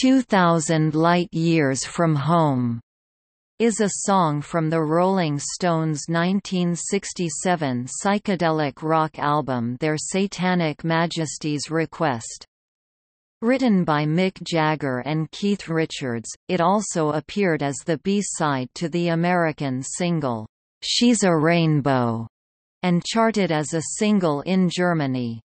2000 Light Years from Home is a song from the Rolling Stones' 1967 psychedelic rock album Their Satanic Majesties Request. Written by Mick Jagger and Keith Richards, it also appeared as the B-side to the American single, She's a Rainbow, and charted as a single in Germany.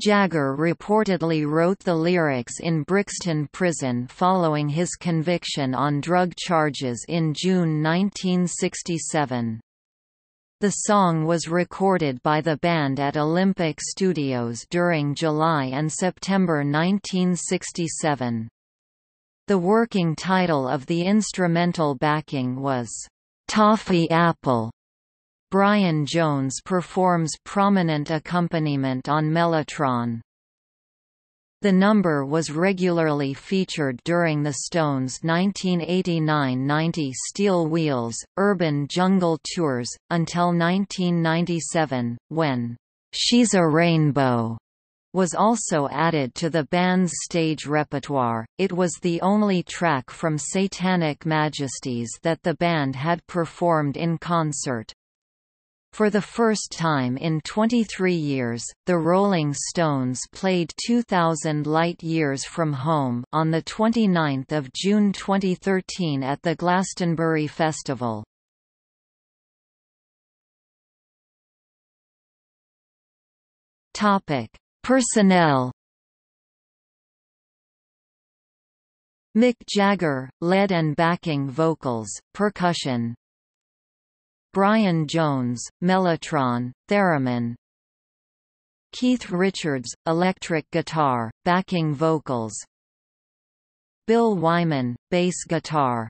Jagger reportedly wrote the lyrics in Brixton Prison following his conviction on drug charges in June 1967. The song was recorded by the band at Olympic Studios during July and September 1967. The working title of the instrumental backing was, "'Toffee Apple' Brian Jones performs prominent accompaniment on Mellotron. The number was regularly featured during the Stones' 1989–90 Steel Wheels, Urban Jungle tours, until 1997, when, "'She's a Rainbow' was also added to the band's stage repertoire. It was the only track from Satanic Majesties that the band had performed in concert. For the first time in 23 years, the Rolling Stones played 2000 Light Years from Home on the 29th of June 2013 at the Glastonbury Festival. Topic: Personnel Mick Jagger, lead and backing vocals, percussion, Brian Jones, Mellotron, Theremin Keith Richards, electric guitar, backing vocals. Bill Wyman, bass guitar.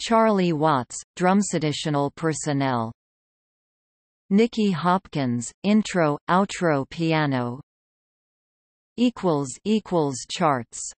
Charlie Watts, drums. Additional personnel. Nicky Hopkins, intro, outro piano. Charts